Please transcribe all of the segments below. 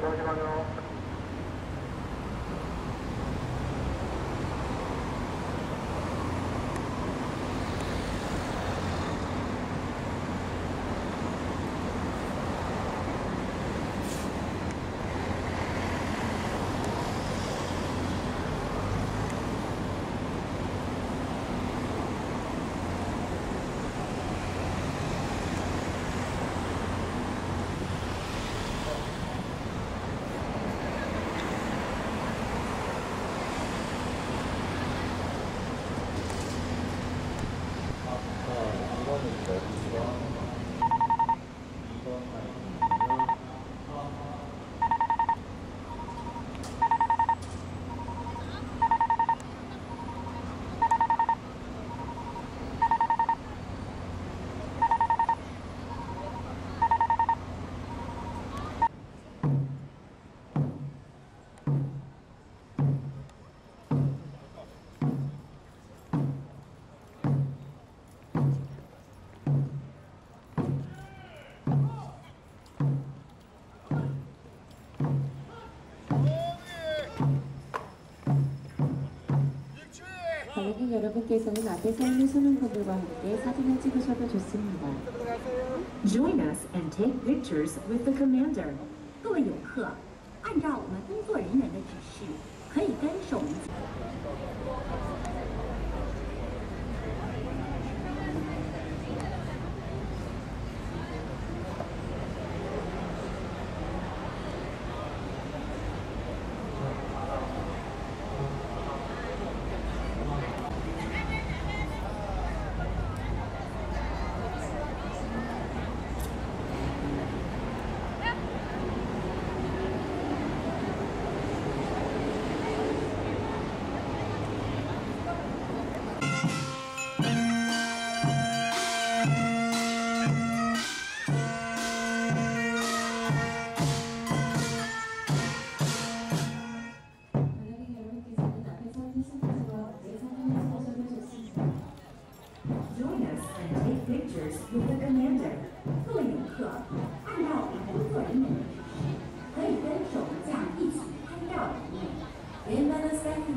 Thank you. Thank you. 만약 여러분께서는 앞에 서 있는 손님분들과 함께 사진을 찍으셔도 좋습니다. Join us and take pictures with the commander. 各位游客按照我们工作人员的指示可以跟着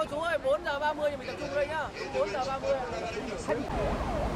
cô chú ơi 4 giờ 30 thì mình tập trung đây nhá 4 giờ 30